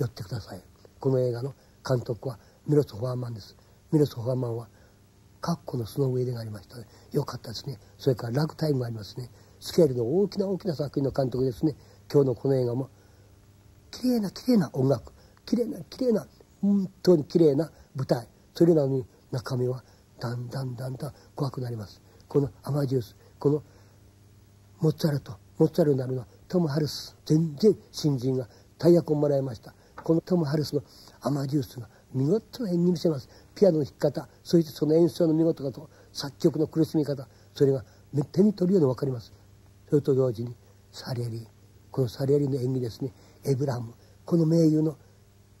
寄ってください。この映画の監督はミロス・ホアーマンです。ミロス・ホアーマンはカッコのスノーウェイでがありましたね。よかったですね。それからラグタイムがありますね。スケールの大きな大きな作品の監督ですね。今日のこの映画も綺麗な綺麗な音楽。綺麗な綺麗な本当に綺麗な舞台。それなのに中身はだんだんだんだん怖くなります。このアマジュースこのモッツァルトモッツァルトなるのはトム・ハルス。全然新人が大役をもらいました。このトム・ハルスのアマジュースが見事な演技見せます。ピアノの弾き方そしてその演奏の見事さと作曲の苦しみ方それが手に取るように分かりますそれと同時にサレリーこのサレリーの演技ですね。エブラハムこの名優の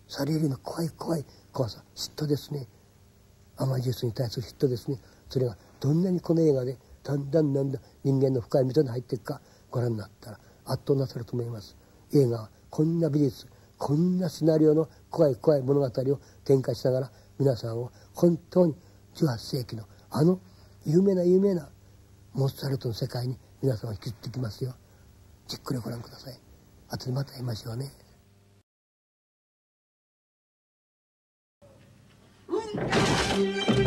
サレリーの怖い怖い怖さ嫉妬ですね。アマジュースに対する嫉妬ですね。それがどんなにこの映画でだんだんだんだん人間の深い溝に入っていくかご覧になったら圧倒なさると思います。映画はこんな美術。こんなシナリオの怖い怖い物語を展開しながら皆さんを本当に18世紀のあの有名な有名なモーツァルトの世界に皆さんを引きずってきますよ。じっくりご覧ください。後でまた会いましょうねうん。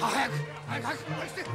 早く早く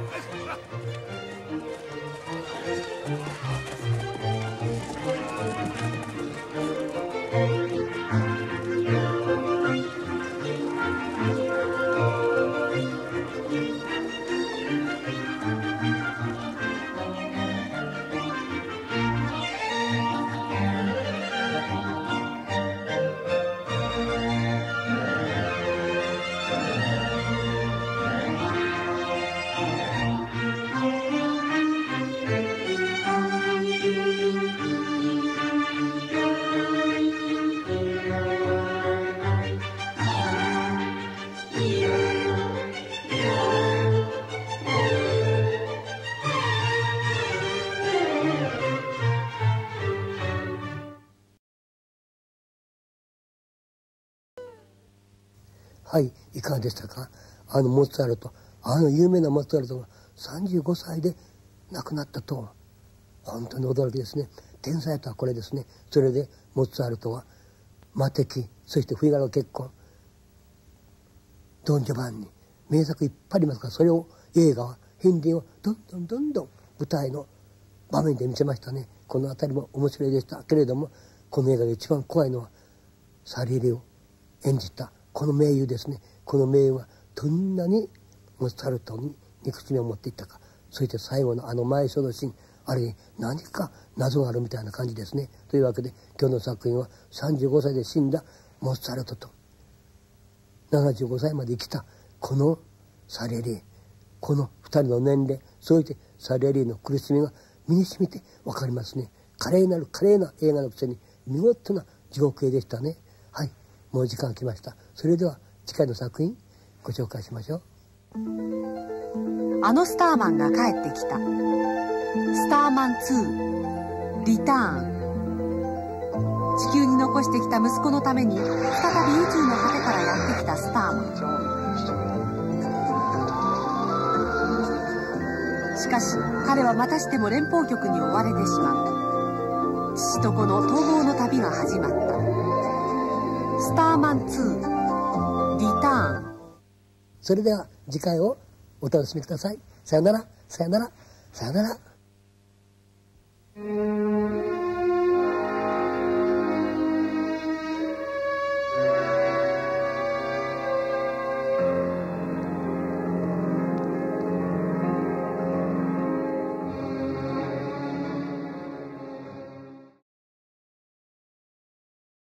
はいいかがでしたか？あのモーツァルト。あの有名なモーツァルトが35歳で亡くなったと本当に驚きですね。天才とはこれですね。それでモーツァルトは魔敵そして冬柄の結婚ドン・ジョバンニ名作いっぱいありますからそれを映画はヒンディをどんどんどんどん舞台の場面で見せましたね。この辺りも面白いでしたけれどもこの映画で一番怖いのはサリリを演じたこの名優ですね。この名優はどんなにモスタルトに憎しみを持っていったか。そして最後のあの埋葬のシーン。あれに何か謎があるみたいな感じですね。というわけで今日の作品は35歳で死んだモスタルトと75歳まで生きたこのサレリー。この2人の年齢そしてサレリーの苦しみが身にしみて分かりますね。華麗なる華麗な映画のくせに見事な地獄絵でしたね。はいもう時間が来ました。それでは次回の作品ご紹介しましょう。あのスターマンが帰ってきた。スターマン2リターン。地球に残してきた息子のために再び宇宙の果てからやってきたスターマン。しかし彼はまたしても連邦局に追われてしまう。父と子の逃亡の旅が始まった。スターマン2リターン。それでは次回をお楽しみください。さよなら。さよなら。さよなら。